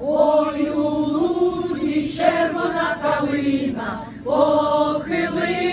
Ой, у лузі червона калина похилилася,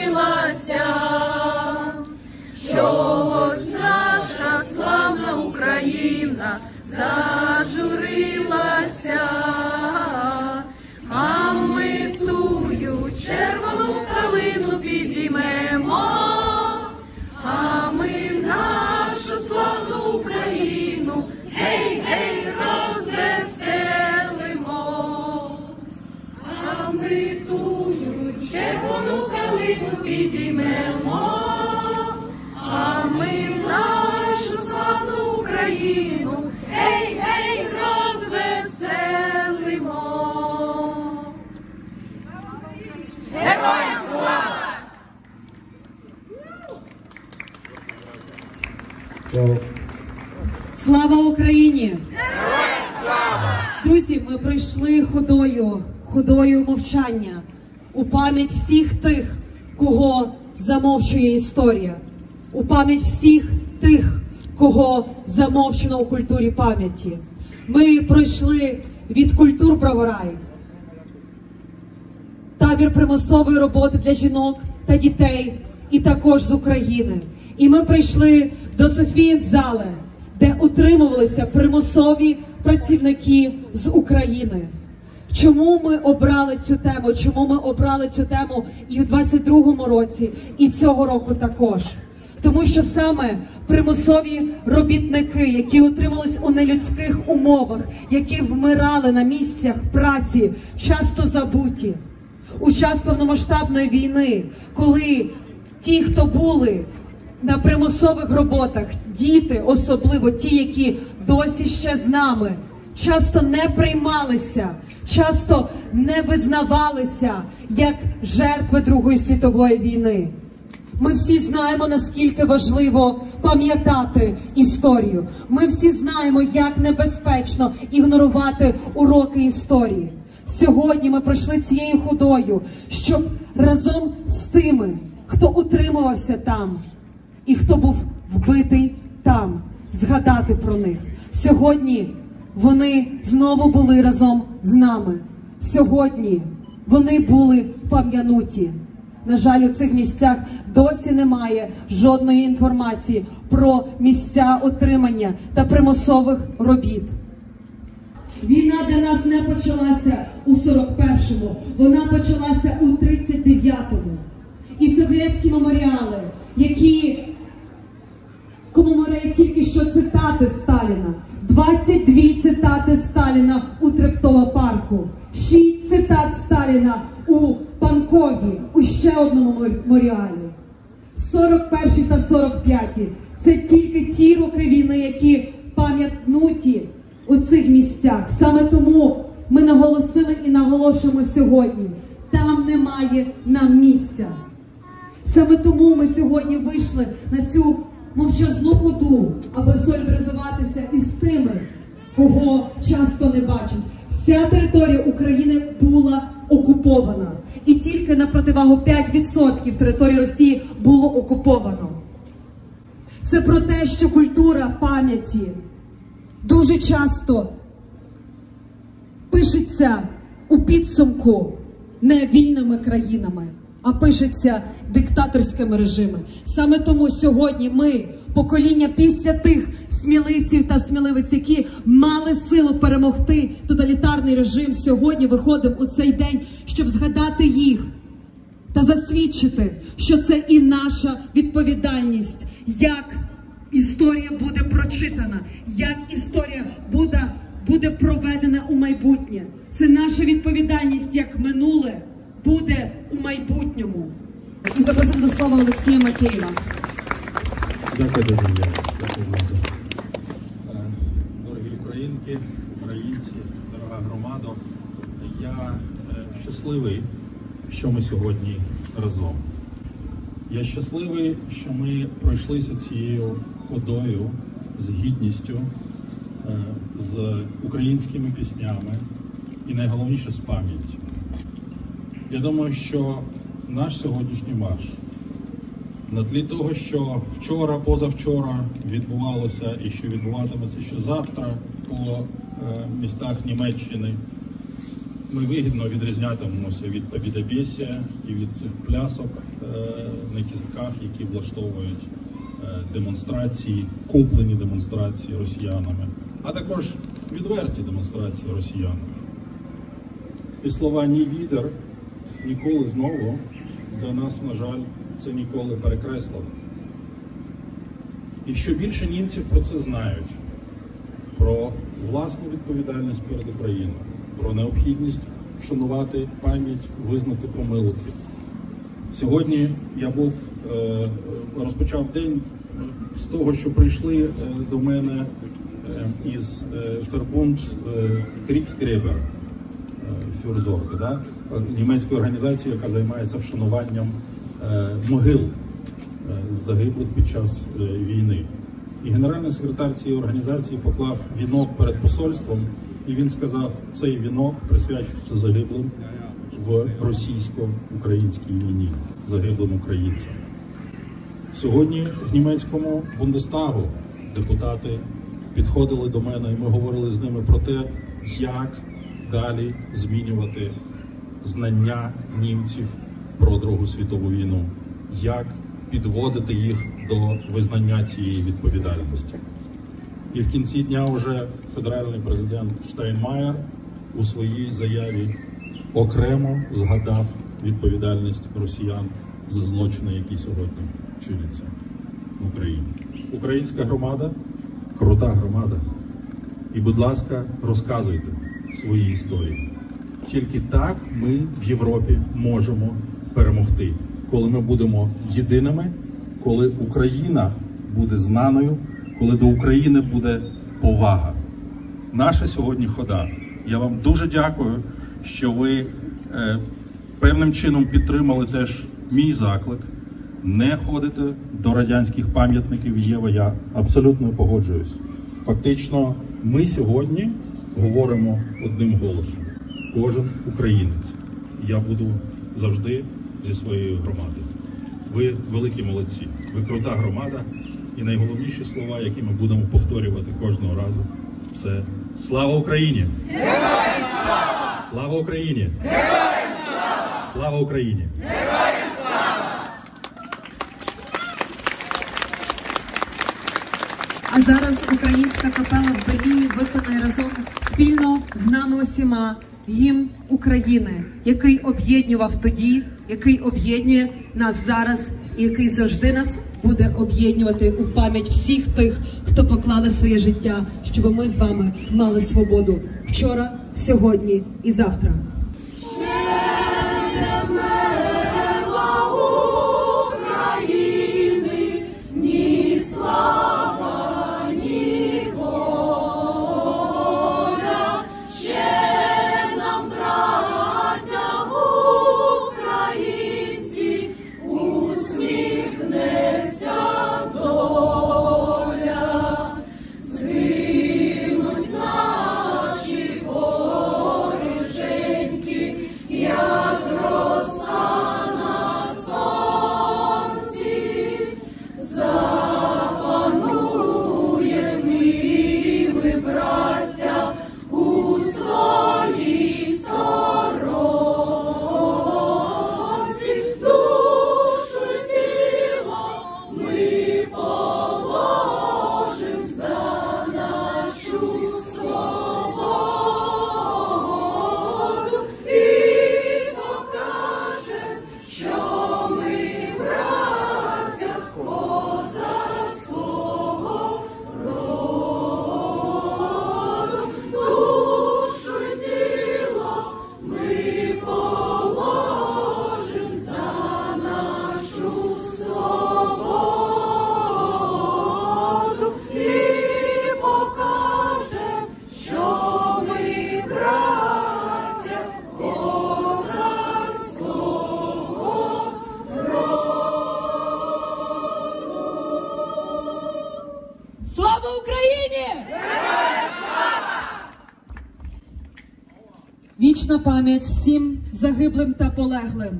Слава Слава Україні! Друзі, ми пройшли ходою, ходою мовчання у пам'ять всіх тих, кого замовчує історія, у пам'ять всіх тих, кого замовчено у культурі пам'яті. Ми пройшли від культур Броварай, табір примусової роботи для жінок та дітей, і також з України. І ми прийшли до Софії Зали, де утримувалися примусові працівники з України. Чому ми обрали цю тему? Чому ми обрали цю тему і в 22-му році, і цього року також? Тому що саме примусові робітники, які утримувались у нелюдських умовах, які вмирали на місцях праці, часто забуті у час повномасштабної війни, коли ті, хто були на примусових роботах, діти, особливо ті, які досі ще з нами, часто не приймалися, часто не визнавалися як жертви Другої світової війни. Ми всі знаємо, наскільки важливо пам'ятати історію. Ми всі знаємо, як небезпечно ігнорувати уроки історії. Сьогодні ми пройшли цією ходою, щоб разом з тими, хто утримувався там і хто був вбитий там, згадати про них. Сьогодні вони знову були разом з нами. Сьогодні вони були пам'януті. На жаль, у цих місцях досі немає жодної інформації про місця отримання та примусових робіт. Війна для нас не почалася у 41-му, вона почалася у 39-му. І совєтські меморіали, які що цитати Сталіна. 22 цитати Сталіна у Трептова парку, 6 цитат Сталіна у Панкові, у ще одному меморіалі. 41 та 45 це тільки ті роки війни, які пам'ятнуті у цих місцях. Саме тому ми наголосили і наголошуємо сьогодні. Там немає нам місця. Саме тому ми сьогодні вийшли на цю кого часто не бачать. Вся територія України була окупована, і тільки на противагу 5% території Росії було окуповано. Це про те, що культура пам'яті дуже часто пишеться у підсумку не вільними країнами, а пишеться диктаторськими режимами. Саме тому сьогодні ми, покоління після тих сміливців та сміливиць, які мали силу перемогти тоталітарний режим, сьогодні виходимо у цей день, щоб згадати їх та засвідчити, що це і наша відповідальність, як історія буде прочитана, як історія буде, буде проведена у майбутнє. Це наша відповідальність, як минуле буде у майбутньому. І запросимо до слова Олексія Макеєва. Дякую дуже. Дякую дуже. Е, Дорогі українки, українці, дорога громада. Я е, щасливий, що ми сьогодні разом. Я щасливий, що ми пройшлися цією ходою з гідністю, е, з українськими піснями і найголовніше з пам'яттю. Я думаю, що наш сьогоднішній марш на тлі того, що вчора, позавчора відбувалося і що відбуватиметься ще завтра по е, містах Німеччини. Ми вигідно відрізнятимемося від Побідобєсія і від цих плясок е, на кістках, які влаштовують е, демонстрації, куплені демонстрації росіянами, а також відверті демонстрації росіянами. І слова ні відер ніколи знову для нас, на жаль, це ніколи перекреслено. І що більше німців про це знають, про власну відповідальність перед Україною, про необхідність вшанувати пам'ять, визнати помилки. Сьогодні я був е, розпочав день з того, що прийшли е, до мене е, із Фербунд Крікскребер Фюрзорги, да? німецької організації, яка займається вшануванням могил загиблих під час війни. І генеральний секретар цієї організації поклав вінок перед посольством, і він сказав, цей вінок присвячується загиблим в російсько-українській війні, загиблим українцям. Сьогодні в німецькому Бундестагу депутати підходили до мене, і ми говорили з ними про те, як далі змінювати знання німців про Другу світову війну, як підводити їх до визнання цієї відповідальності. І в кінці дня вже федеральний президент Штайнмаєр у своїй заяві окремо згадав відповідальність росіян за злочини, які сьогодні чиняться в Україні. Українська громада крута громада. І, будь ласка, розказуйте свої історії. Тільки так ми в Європі можемо перемогти, коли ми будемо єдиними, коли Україна буде знаною, коли до України буде повага. Наша сьогодні хода. Я вам дуже дякую, що ви е, певним чином підтримали теж мій заклик. Не ходити до радянських пам'ятників Єва. Я абсолютно погоджуюсь. Фактично, ми сьогодні говоримо одним голосом. Кожен українець. Я буду завжди зі своєю громадою. Ви великі молодці. Ви крута громада. І найголовніші слова, які ми будемо повторювати кожного разу, це слава Україні! Героям слава! Слава Україні! Героям слава! Слава Україні! А зараз українська капела в Берліні виконає разом спільно з нами усіма гімн України, який об'єднував тоді, який об'єднує нас зараз, і який завжди нас буде об'єднувати у пам'ять всіх тих, хто поклали своє життя, щоб ми з вами мали свободу вчора, сьогодні і завтра. Вічна пам'ять всім загиблим та полеглим,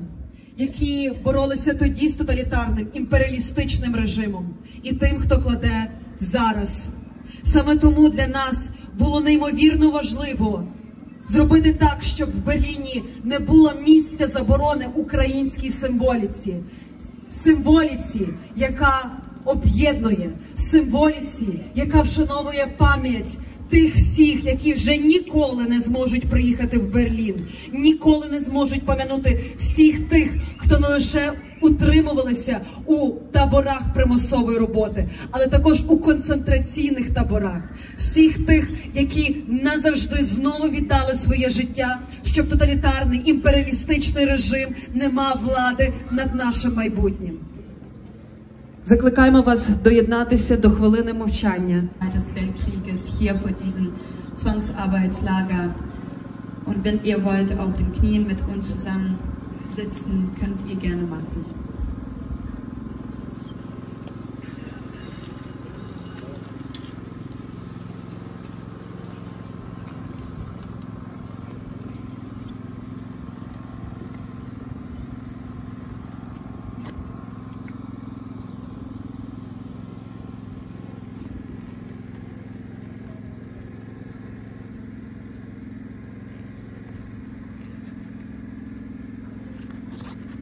які боролися тоді з тоталітарним імперіалістичним режимом і тим, хто кладе зараз. Саме тому для нас було неймовірно важливо зробити так, щоб в Берліні не було місця заборони українській символіці, символіці, яка об'єднує, символіці, яка вшановує пам'ять. Тих всіх, які вже ніколи не зможуть приїхати в Берлін, ніколи не зможуть пом'янути всіх тих, хто не лише утримувалися у таборах примусової роботи, але також у концентраційних таборах, всіх тих, які назавжди знову вітали своє життя, щоб тоталітарний імперіалістичний режим не мав влади над нашим майбутнім. Закликаємо вас доєднатися до хвилини мовчання. des Weltkrieges hier vor diesem Zwangsarbeitslager. Und wenn ihr wollt, auf den Knien mit uns zusammen sitzen, könnt ihr gerne machen.